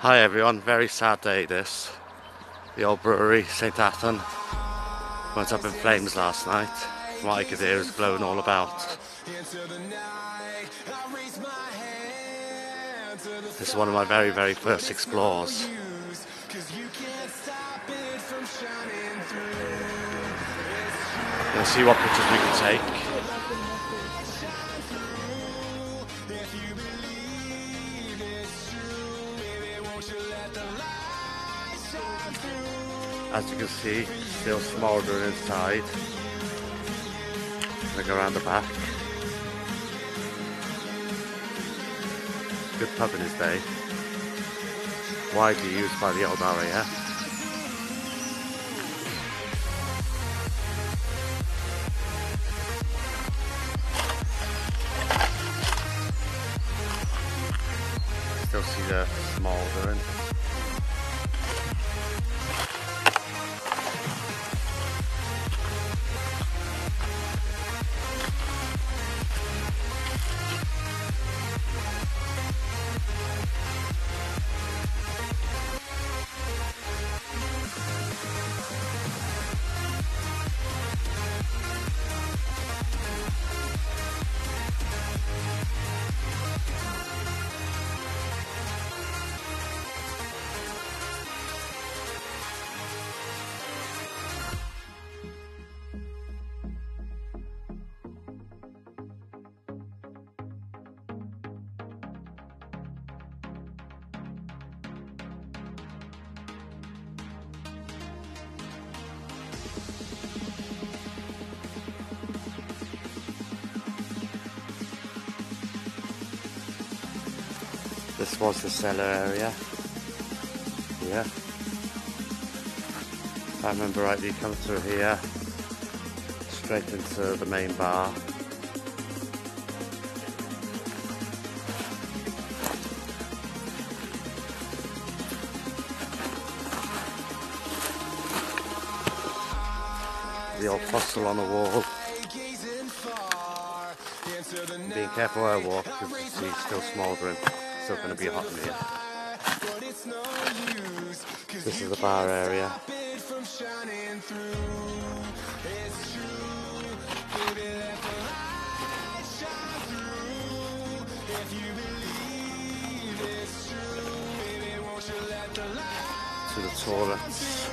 Hi everyone, very sad day this. The old brewery, St Athan, went up in flames last night. From what I could hear, was blowing all about. This is one of my very, very first explores. Gonna see what pictures we can take. As you can see, still smouldering inside. Look around the back. Good pub in his day. Widely used by the old RAF. Still see the smouldering. This was the cellar area. Yeah. I remember right, you come through here, straight into the main bar. The old fossil on the wall. Being careful where I walk because he's still smouldering still going to be hot in here. This is the bar area. To the toilets.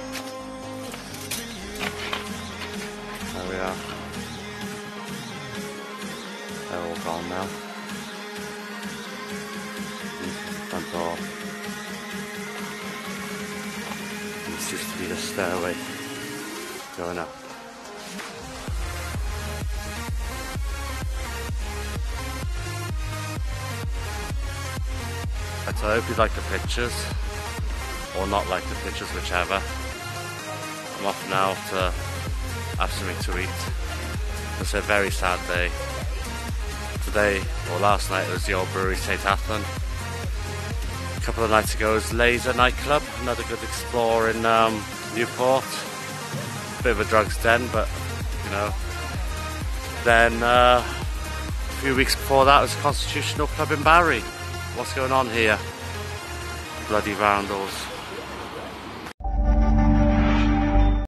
There we are. They're all gone now. Door. This used to be the stairway going up. So I hope you like the pictures, or not like the pictures, whichever. I'm off now to have something to eat. It's a very sad day. Today, or last night, it was the old brewery St. Athan couple of nights ago was Laser nightclub, another good explore in um, Newport. Bit of a drugs den, but you know. Then uh, a few weeks before that was Constitutional Club in Barry. What's going on here? Bloody vandals.